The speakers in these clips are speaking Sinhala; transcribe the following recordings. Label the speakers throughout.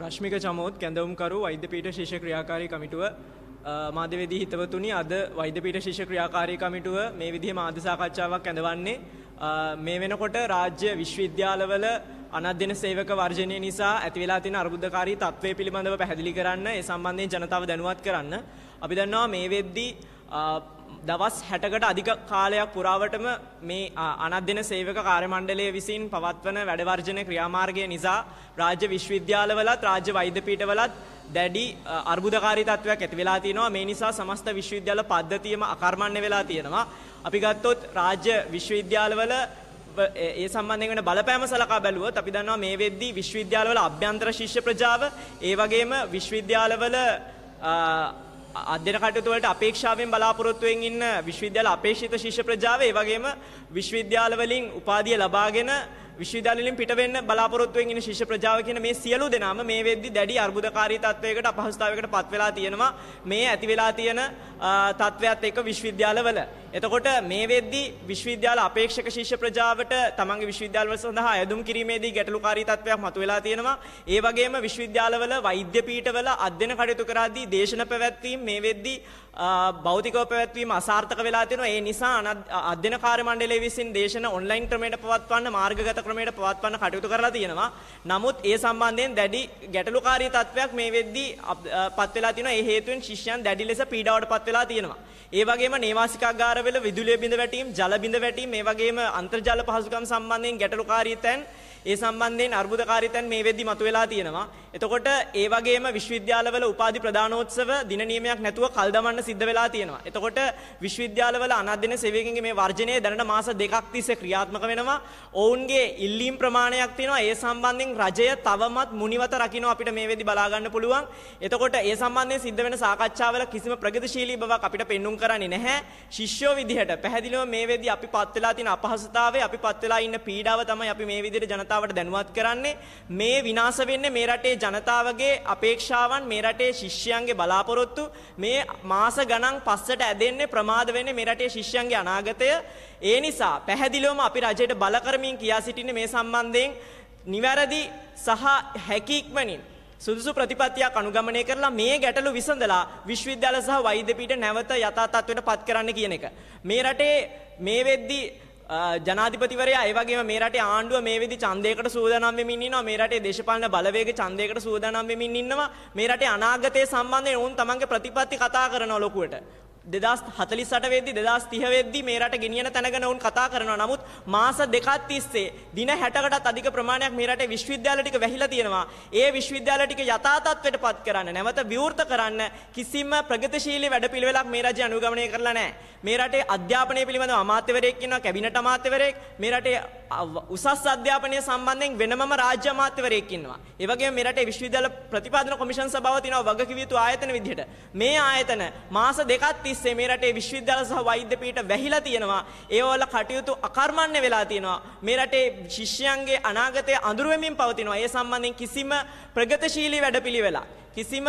Speaker 1: රශ්මික චමෝත් කැඳවුම්කරු වෛද්‍යපීඨ ශිෂ්‍ය ක්‍රියාකාරී කමිටුව. මාධ්‍යවේදී හිතවතුනි අද වෛද්‍යපීඨ ශිෂ්‍ය ක්‍රියාකාරී කමිටුව මේ විදිහේ මාධ්‍ය සාකච්ඡාවක් ඇඳවන්නේ. මේ වෙනකොට රාජ්‍ය විශ්වවිද්‍යාලවල අනධ්‍යන සේවක වර්ජනය නිසා ඇති වෙලා තියෙන අර්බුදකාරී තත්ත්වය පිළිබඳව පැහැදිලි කරන්න ඒ සම්බන්ධයෙන් ජනතාව දැනුවත් කරන්න. අපි දන්නවා මේ වෙද්දී දවස් 60කට අධික කාලයක් පුරාවටම මේ අනධ්‍යන සේවක කාර්ය මණ්ඩලය විසින් පවත්වන වැඩවර්ජන ක්‍රියාමාර්ගය නිසා රාජ්‍ය විශ්වවිද්‍යාලවලත් රාජ්‍ය වෛද්‍ය පීඨවලත් දැඩි අර්බුදකාරී තත්ත්වයක් ඇති වෙලා තියෙනවා. මේ නිසා සමස්ත විශ්වවිද්‍යාල පද්ධතියම අකර්මණ්‍ය වෙලා තියෙනවා. අපි ගත්තොත් රාජ්‍ය විශ්වවිද්‍යාලවල ඒ සම්බන්ධයෙන් වෙන බලපෑම සලකා බැලුවොත් අපි දන්නවා මේ වෙද්දී විශ්වවිද්‍යාලවල අභ්‍යන්තර ශිෂ්‍ය ප්‍රජාව ඒ වගේම විශ්වවිද්‍යාලවල අධ්‍යයන කටයුතු වලට අපේක්ෂාවෙන් බලාපොරොත්තුවෙන් ඉන්න විශ්වවිද්‍යාල අපේක්ෂිත ශිෂ්‍ය ප්‍රජාව ඒ වගේම විශ්වවිද්‍යාල වලින් උපාධිය ලබාගෙන විශ්වවිද්‍යාල වලින් පිට වෙන්න බලාපොරොත්තු වෙන ඉන්න ශිෂ්‍ය ප්‍රජාව කියන මේ සියලු දෙනාම මේ වෙද්දි දැඩි අර්බුදකාරී තත්වයකට අපහසුතාවයකට පත් වෙලා තියෙනවා මේ ඇති වෙලා තියෙන තත්වයක් එක්ක විශ්වවිද්‍යාලවල. එතකොට මේ වෙද්දි විශ්වවිද්‍යාල අපේක්ෂක ශිෂ්‍ය ප්‍රජාවට තමන්ගේ විශ්වවිද්‍යාලවල සඳහා අයදුම් කිරීමේදී ගැටලුකාරී තත්වයක් මතුවලා තියෙනවා. ඒ වගේම විශ්වවිද්‍යාලවල වෛද්‍ය පීඨවල අධ්‍යයන කටයුතු කරද්දී දේශන පැවැත්වීම මේ වෙද්දි භෞතිකව පැවැත්වීම අසාර්ථක වෙලා තියෙනවා. ඒ නිසා අධ්‍යයන කාර්ය මණ්ඩලය විසින් දේශන ඔන්ලයින් ක්‍රමයට පවත්වන්න මාර්ගගත ක්‍රමයට පවත්වන්න කටයුතු කරලා තියෙනවා. නමුත් ඒ සම්බන්ධයෙන් දැඩි ගැටලුකාරී තත්වයක් මේ වෙද්දී පත් වෙලා තියෙනවා. ඒ හේතුවෙන් ශිෂ්‍යයන් දැඩි ලෙස පීඩාවට පත් වෙලා තියෙනවා. ඒ වගේම නේවාසිකාගාරවල විදුලිය බිඳ වැටීම්, ජල බිඳ වැටීම්, මේ වගේම අන්තර්ජාල පහසුකම් සම්බන්ධයෙන් ගැටලුකාරී තැන් ඒ සම්බන්ධයෙන් අර්බුදකාරී තැන් මේ වෙද්දි මතුවලා තියෙනවා. එතකොට ඒ වගේම විශ්වවිද්‍යාලවල උපාධි ප්‍රදානෝත්සව දින නියමයක් නැතුව කල් දමන්න සිද්ධ වෙලා තියෙනවා. එතකොට විශ්වවිද්‍යාලවල අනධ්‍යන සේවකයන්ගේ මේ වර්ජනය දැනට මාස දෙකක් තිස්සේ ක්‍රියාත්මක වෙනවා. ඔවුන්ගේ ඉල්ලීම් ප්‍රමාණයක් තියෙනවා. ඒ සම්බන්ධයෙන් රජය තවමත් මුනිවත රකින්න අපිට මේ වෙද්දි බලා ගන්න පුළුවන්. එතකොට ඒ සම්බන්ධයෙන් සිද්ධ වෙන සාකච්ඡාවල කිසිම ප්‍රගතිශීලී බවක් අපිට පෙන්눔 කරන්නේ නැහැ. ශිෂ්‍යෝ විදිහට පැහැදිලිව මේ වෙද්දි අපි පත් වෙලා තියෙන අපහසුතාවය අපි පත් වෙලා ඉන්න පීඩාව තමයි අපි මේ විදිහට ජනතාවට දැනුවත් කරන්නේ. මේ විනාශ වෙන්නේ මේ රටේ ජනතාවගේ අපේක්ෂාවන් මේ රටේ ශිෂ්‍යයන්ගේ බලාපොරොත්තු මේ මාස ගණන් පස්සට ඇදෙන්නේ ප්‍රමාද වෙන්නේ මේ රටේ ශිෂ්‍යයන්ගේ අනාගතය ඒ නිසා පැහැදිලිවම අපි රජයට බල කරමින් කියා සිටින්නේ මේ සම්බන්ධයෙන් නිවැරදි සහ හැකියික්මනින් සුදුසු ප්‍රතිපත්තියක් අනුගමනය කරලා මේ ගැටලු විසඳලා විශ්වවිද්‍යාල සහ වෛද්‍ය පීඨ නැවත යථා තත්ත්වයට පත් කරන්න කියන එක. මේ රටේ මේ වෙද්දී ජනාධිපතිවරයා ඒ වගේම මේ රටේ ආණ්ඩුව මේ විදි ඡන්දයකට සූදානම් වෙමින් ඉන්නවා. මේ රටේ දේශපාලන බලවේග ඡන්දයකට සූදානම් වෙමින් ඉන්නවා. මේ රටේ අනාගතය සම්බන්ධයෙන් ඔවුන් තමන්ගේ ප්‍රතිපත්ති කතා කරනවා ලොකුවට. දෙදස් හතලිසට වෙද්දි දෙදස් තිහ වෙද්දි මේ රට ගෙනියන තැනගෙන ඔවුන් කතා කරනවා. නමුත් මාස දෙකක් තිස්සේ දින හැටකටත් අධික ප්‍රමාණයක් මේ රටේ විශ්වවිද්‍යාල ටික වැහිලා තියෙනවා. ඒ විශ්වවිද්‍යාල ටික යථා තත්ත්වයට පත් කරන්න. නැවත විවෘත කරන්න කිසිම ප්‍රගතිශීලී වැඩපිළිවෙලක් මේ රජය අනුගමනය කරලා නැහැ. මේ රටේ අධ්‍යාපනය පිළිබඳව අමාත්‍යවරයෙක් ඉන්නවා කැබිනට් අමාත්‍යවරයෙක්. මේ රටේ උසස් අධ්‍යාපනය සම්බන්ධයෙන් වෙනමම රාජ්‍ය අමාත්‍යවරයෙක් ඉන්නවා. ඒ වගේම මේ රටේ විශ්වවිද්‍යාල ප්‍රතිපාදන කොමිෂන් සභාව තියෙනවා වගකිව යුතු ආයතන විදිහට. මේ ආයතන මාස දෙකක් තිස්සේ මේ රටේ විශ්වවිද්‍යාල සහ වෛද්‍ය පීඨ වැහිලා තියෙනවා. ඒවල කටයුතු අකර්මණ්‍ය වෙලා තියෙනවා. මේ රටේ ශිෂ්‍යයන්ගේ අනාගතය අඳුර වෙමින් පවතිනවා. ඒ සම්බන්ධයෙන් කිසිම ප්‍රගතිශීලී වැඩපිළිවෙලක් කිසිම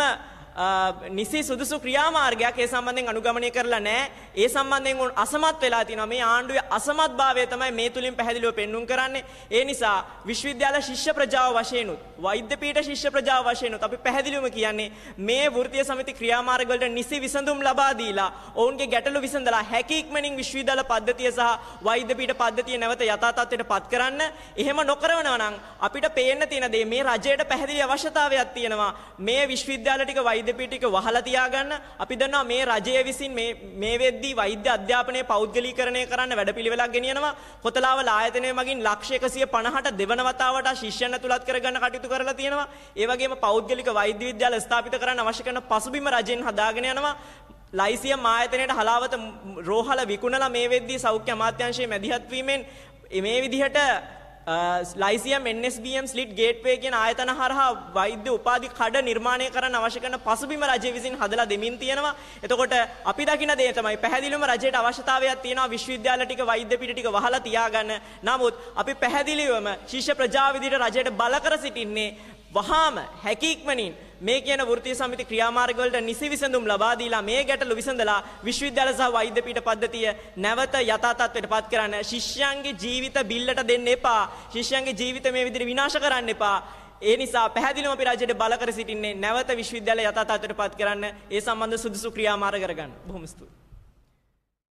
Speaker 1: නිසි සුදුසු ක්‍රියාමාර්ගයක් ඒ සම්බන්ධයෙන් අනුගමනය කරලා නැහැ. ඒ සම්බන්ධයෙන් උන් අසමත් වෙලා තිනවා. මේ ආණ්ඩුවේ අසමත්භාවය තමයි මේ තුලින් පැහැදිලිව පෙන්눔 කරන්නේ. ඒ නිසා විශ්වවිද්‍යාල ශිෂ්‍ය ප්‍රජාව වශයෙන් උත් වෛද්‍ය පීඨ ශිෂ්‍ය ප්‍රජාව වශයෙන් උත් අපි පැහැදිලිවම කියන්නේ මේ වෘත්තීය සමිති ක්‍රියාමාර්ග වලට නිසි විසඳුම් ලබා දීලා ඔවුන්ගේ ගැටලු විසඳලා හැකි ඉක්මනින් විශ්වවිද්‍යාල පද්ධතිය සහ වෛද්‍ය පීඨ පද්ධතිය නැවත යථා තත්ත්වයට පත් කරන්න. එහෙම නොකරනවා නම් අපිට පේන්න තියෙන දේ මේ රජයට පැහැදිලි අවශ්‍යතාවයක් තියෙනවා. මේ විශ්වවිද්‍යාල ටික වෛද්‍ය වෛද්‍ය පිටික වහලා තියාගන්න. අපි දන්නවා මේ රජය විසින් මේ මේ වෙද්දී වෛද්‍ය අධ්‍යාපනය පෞද්ගලීකරණය කරන්න වැඩපිළිවෙලක් ගෙනියනවා. කොතලාවල ආයතනය මගින් ලක්ෂ 150ට දෙවන වතාවට ශිෂ්‍යයන් ඇතුළත් කරගන්න කටයුතු කරලා තියෙනවා. ඒ වගේම පෞද්ගලික වෛද්‍ය විද්‍යාල ස්ථාපිත කරන්න අවශ්‍ය කරන පසුබිම රජෙන් හදාගෙන යනවා. ලයිසියම් ආයතනයට හලාවත රෝහල විකුණලා මේ වෙද්දී සෞඛ්‍ය අමාත්‍යාංශයේ මැදිහත් වීමෙන් මේ විදිහට ලයිසියම් NSBM ස්ලිට් ගේට්වේ කියන ආයතන හරහා වෛද්‍ය උපාධි කඩ නිර්මාණය කරන්න අවශ්‍ය කරන පසුබිම රජය විසින් හදලා දෙමින් තියෙනවා. එතකොට අපි දකින දේ තමයි පැහැදිලිවම රජයට අවශ්‍යතාවයක් තියෙනවා විශ්වවිද්‍යාල ටික වෛද්‍ය පිට ටික වහලා තියාගන්න. නමුත් අපි පැහැදිලිවම ශිෂ්‍ය ප්‍රජාව විදිහට රජයට බල කර සිටින්නේ වහාම හැකියික්මනින් මේ කියන වෘත්තීය සමිති ක්‍රියාමාර්ගවලට නිසි විසඳුම් ලබා දීලා මේ ගැටලු විසඳලා විශ්වවිද්‍යාල සහ වෛද්‍ය පීඨ පද්ධතිය නැවත යථා තත්ත්වයට පත් කරන්න ශිෂ්‍යයන්ගේ ජීවිත බිල්ලට දෙන්න එපා ශිෂ්‍යයන්ගේ ජීවිත මේ විදිහට විනාශ කරන්න එපා ඒ නිසා පැහැදිලිවම අපි රජයට බල කර සිටින්නේ නැවත විශ්වවිද්‍යාල යථා තත්ත්වයට පත් කරන්න ඒ සම්බන්ධ සුදුසු ක්‍රියාමාර්ග කරගන්න. බොහොම ස්තුතියි.